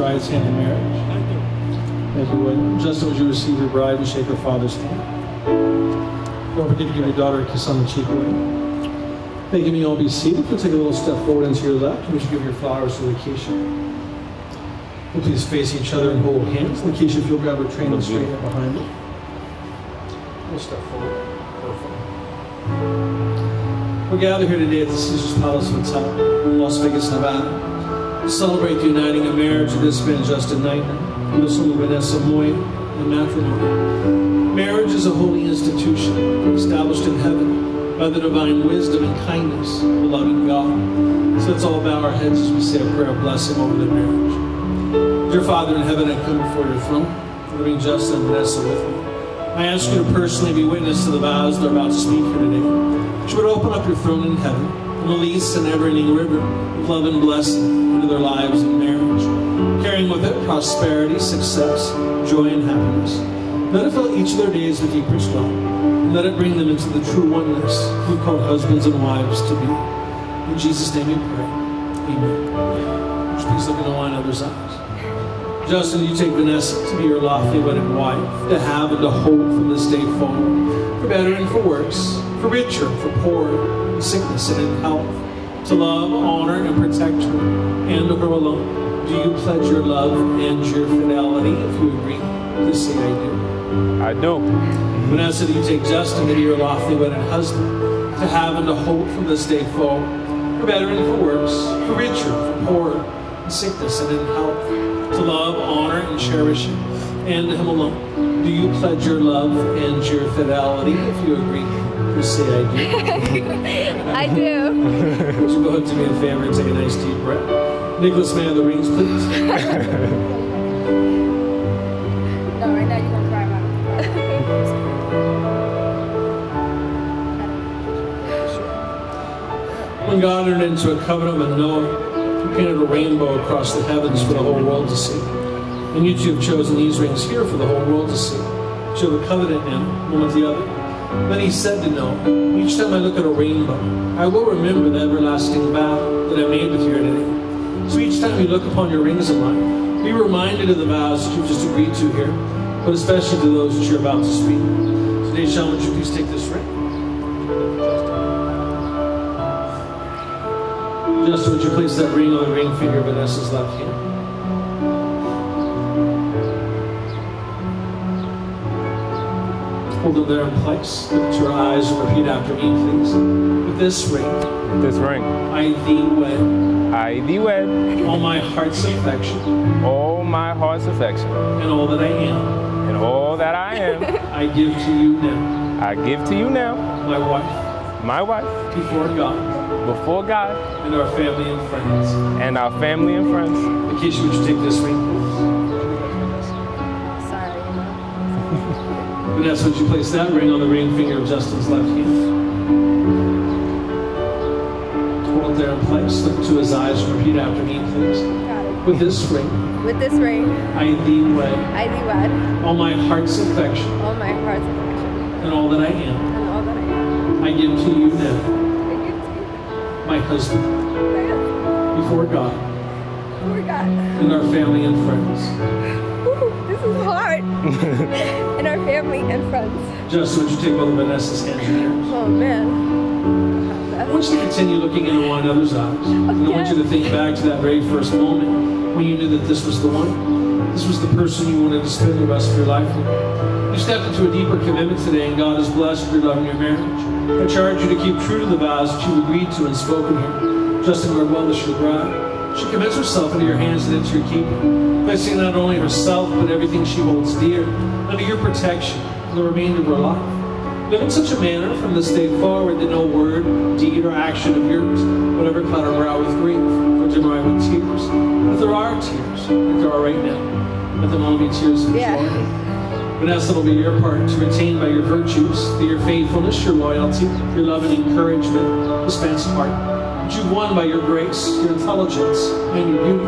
bride's hand in marriage? As you would. Justin, would you receive your bride and shake her father's hand? Don't forget to give your daughter a kiss on the cheek. Thank you, may all be seated. We'll take a little step forward into your left. We should give your flowers to Lakeisha. We'll please face each other and hold hands. Lakeisha, if you'll grab her train and straighten it behind you. We'll step forward. Perfect. We're gathered here today at the Caesars Palace Hotel in Las Vegas, Nevada celebrate the uniting of marriage of this man, Justin Knightner, and this woman, Vanessa Moy, and matrimony. Marriage is a holy institution established in heaven by the divine wisdom and kindness of a loving God. So let's all bow our heads as we say a prayer of blessing over the marriage. Dear Father in heaven, I come before your throne, living Justin and Vanessa with me. I ask you to personally be witness to the vows they're about to speak here today. That you would open up your throne in heaven release an never-ending river of love and blessing into their lives and marriage, carrying with it prosperity, success, joy, and happiness. Let it fill each of their days with deeper love, and let it bring them into the true oneness you called husbands and wives to be. In Jesus' name we pray. Amen. You please look in the one another's eyes. Justin, you take Vanessa to be your lawfully wedded wife, to have and to hold from this day forward, for better and for worse, for richer, for poorer, in sickness and in health, to love, honor, and protect her, and her alone. Do you pledge your love and your fidelity if you agree to say I do? I do. Vanessa, do you take Justin to be your lawfully wedded husband, to have and to hold from this day forward, for better and for worse, for richer, for poorer, in sickness and in health, to love, honor, and cherish him, and him alone. Do you pledge your love and your fidelity if you agree to say I do? I do. Would you go ahead and do me a favor and take a nice deep breath? Nicholas, may I have the rings, please? No, right now you're gonna cry When God entered into a covenant with Noah, he painted a rainbow across the heavens for the whole world to see. And you two have chosen these rings here for the whole world to see. Have a covenant now, one with the other. Then he said to Noah, Each time I look at a rainbow, I will remember the everlasting vow that I made with you today. So each time you look upon your rings of mine, be reminded of the vows that you've just agreed to here, but especially to those that you're about to speak. Today, Sean, would you please take this ring? Justin, would you place that ring on the ring finger of Vanessa's left hand? Hold them there in place. To your eyes and repeat after me, please. With this ring, With this ring, I thee wed I thee wed all my heart's affection all my heart's affection and all that I am. and all that I am. I give to you now, I give to you now, my wife, my wife, before God before God and our family and friends. and our family and friends. Lakeisha, would you take this ring, Sorry. Please? Vanessa, would you place that ring on the ring finger of Justin's left hand? Hold it there in place. Look to his eyes and repeat after me, please. With this ring, With this ring, I thee wed I thee wed all my heart's affection all my heart's affection and all that I am. and all that I am. I give to you now, I give to you, my husband, my husband, before God Lord God. and our family and friends. Woo, this is hard. and our family and friends. Justin, would you take both of Vanessa's hands in yours? Oh man. I want you to continue looking into one another's eyes. And I want you to think back to that very first moment when you knew that this was the one. This was the person you wanted to spend the rest of your life with. You stepped into a deeper commitment today, and God has blessed your love and your marriage. I charge you to keep true to the vows that you agreed to and spoken here. Justin Lord Wellness, your bride. She commits herself into your hands and into your keeping, placing not only herself, but everything she holds dear under your protection for the remainder of her life. Live in such a manner from this day forward that no word, deed, or action of yours would ever cloud her brow with grief or dim her eye with tears. But if there are tears, like there are right now, let them all be tears of Yeah. joy. Vanessa, it'll be your part to retain by your virtues, through your faithfulness, your loyalty, your love and encouragement, dispense heart, which you've won by your grace, your intelligence, and your beauty.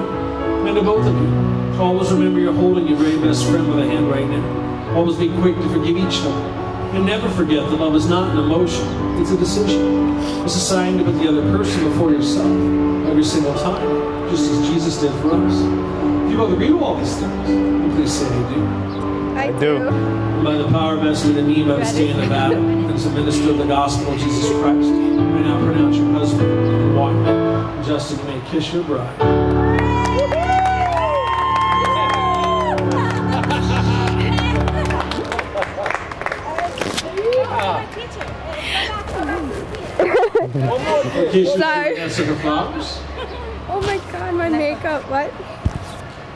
And to both of you, always remember you're holding your very best friend by the hand right now. Always be quick to forgive each other. And never forget that love is not an emotion, it's a decision. It's a sign to put the other person before yourself every single time, just as Jesus did for us. If you both agree to all these things, please say I do. I, I do. By the power vested in me by the State of Nevada, and as a minister of the gospel of Jesus Christ, I now pronounce your husband and wife. Justin, you may kiss your bride. Lakeisha, Sorry. Vanessa, the flowers. Oh my god, my makeup. What?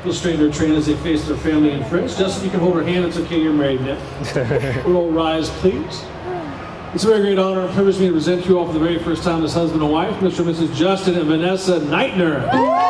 We'll strain her train as they face their family and friends. Justin, you can hold her hand. It's okay, you're married now. we'll all rise, please. It's a very great honor and privilege for me to present you all for the very first time as husband and wife, Mr. and Mrs. Justin and Vanessa Knightner.